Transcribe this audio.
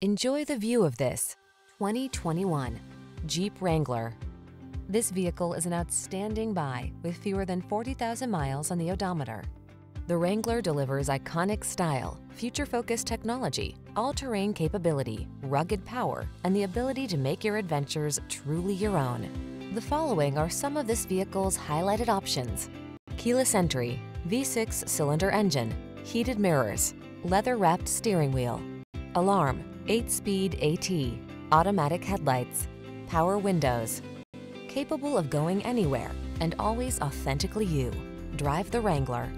Enjoy the view of this 2021 Jeep Wrangler. This vehicle is an outstanding buy with fewer than 40,000 miles on the odometer. The Wrangler delivers iconic style, future-focused technology, all-terrain capability, rugged power, and the ability to make your adventures truly your own. The following are some of this vehicle's highlighted options. Keyless entry, V6 cylinder engine, heated mirrors, leather-wrapped steering wheel, alarm, 8-speed AT, automatic headlights, power windows. Capable of going anywhere and always authentically you. Drive the Wrangler.